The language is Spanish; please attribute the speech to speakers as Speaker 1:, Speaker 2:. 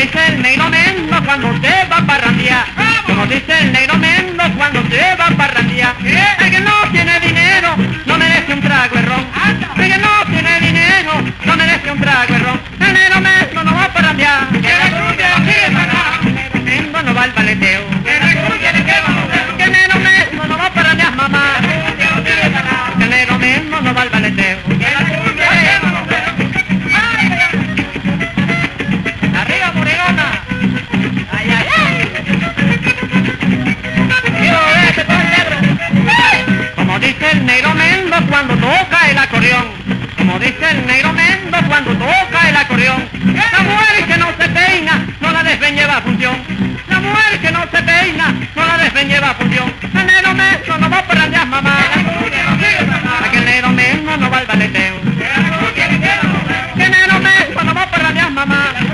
Speaker 1: Dice el negro men, no cuando usted va a parrandear. Como dice el negro men. no la dejen llevar función. El negro menso no va por allá, mamá. Aquel negro menso no va al baleteo. Que el negro menso no va por allá, mamá.